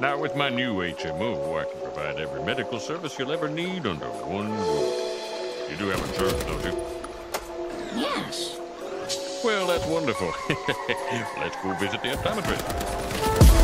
Now, with my new HMO, I can provide every medical service you'll ever need under one roof. You do have insurance, don't you? Yes. Well, that's wonderful. Let's go visit the optometrist.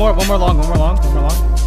more, one more long, one more long, one more long.